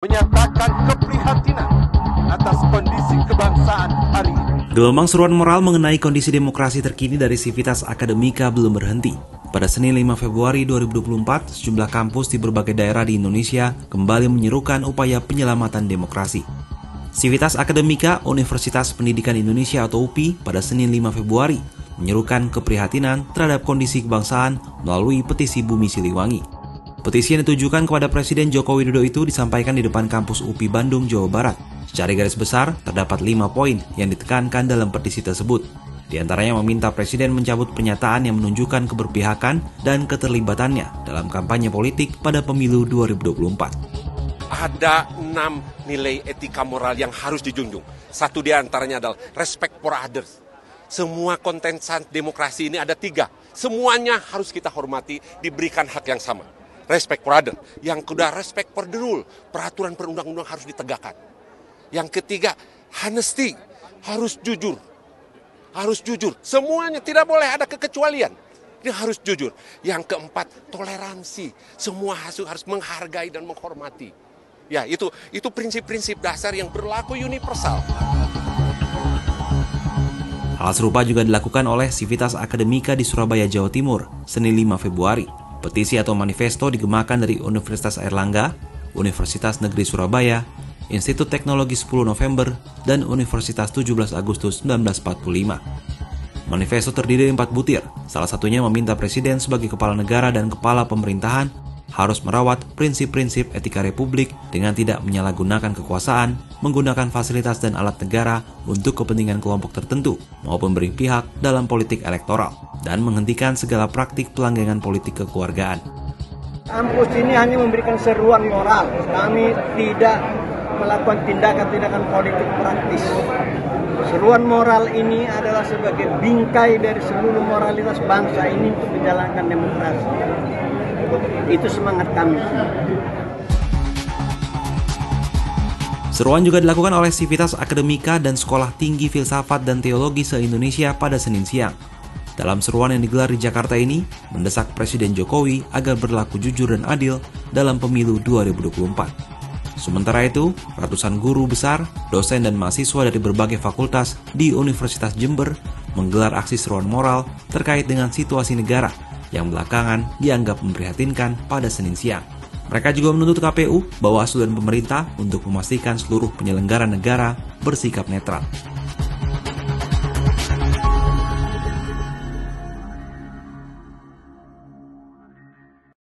menyatakan keprihatinan atas kondisi kebangsaan hari ini. Gelombang seruan moral mengenai kondisi demokrasi terkini dari Sivitas Akademika belum berhenti. Pada Senin 5 Februari 2024, sejumlah kampus di berbagai daerah di Indonesia kembali menyerukan upaya penyelamatan demokrasi. Sivitas Akademika Universitas Pendidikan Indonesia atau UPI pada Senin 5 Februari menyerukan keprihatinan terhadap kondisi kebangsaan melalui petisi Bumi Siliwangi. Petisi yang ditujukan kepada Presiden Joko Widodo itu disampaikan di depan kampus UPI Bandung, Jawa Barat. Secara garis besar, terdapat lima poin yang ditekankan dalam petisi tersebut. Di antaranya meminta Presiden mencabut pernyataan yang menunjukkan keberpihakan dan keterlibatannya dalam kampanye politik pada pemilu 2024. Ada enam nilai etika moral yang harus dijunjung. Satu di antaranya adalah respect for others. Semua kontestan demokrasi ini ada tiga. Semuanya harus kita hormati, diberikan hak yang sama respect for other. Yang kedua, respect for the rule. Peraturan perundang-undang harus ditegakkan. Yang ketiga, honesty. Harus jujur. Harus jujur. Semuanya tidak boleh ada kekecualian. Ini harus jujur. Yang keempat, toleransi. Semua harus, harus menghargai dan menghormati. Ya, itu itu prinsip-prinsip dasar yang berlaku universal. Hal serupa juga dilakukan oleh Sivitas Akademika di Surabaya, Jawa Timur, Senin 5 Februari. Petisi atau manifesto digemakan dari Universitas Airlangga, Universitas Negeri Surabaya, Institut Teknologi 10 November, dan Universitas 17 Agustus 1945. Manifesto terdiri dari empat butir, salah satunya meminta Presiden sebagai kepala negara dan kepala pemerintahan harus merawat prinsip-prinsip etika republik dengan tidak menyalahgunakan kekuasaan, menggunakan fasilitas dan alat negara untuk kepentingan kelompok tertentu maupun beri pihak dalam politik elektoral, dan menghentikan segala praktik pelanggangan politik kekeluargaan. Kampus ini hanya memberikan seruan moral. Kami tidak melakukan tindakan-tindakan politik praktis. Seruan moral ini adalah sebagai bingkai dari seluruh moralitas bangsa ini untuk menjalankan demokrasi. Itu semangat kami. Seruan juga dilakukan oleh Sivitas Akademika dan Sekolah Tinggi Filsafat dan Teologi se-Indonesia pada Senin siang. Dalam seruan yang digelar di Jakarta ini, mendesak Presiden Jokowi agar berlaku jujur dan adil dalam pemilu 2024. Sementara itu, ratusan guru besar, dosen dan mahasiswa dari berbagai fakultas di Universitas Jember menggelar aksi seruan moral terkait dengan situasi negara yang belakangan dianggap memprihatinkan pada Senin siang. Mereka juga menuntut KPU, Bawaslu dan pemerintah untuk memastikan seluruh penyelenggara negara bersikap netral.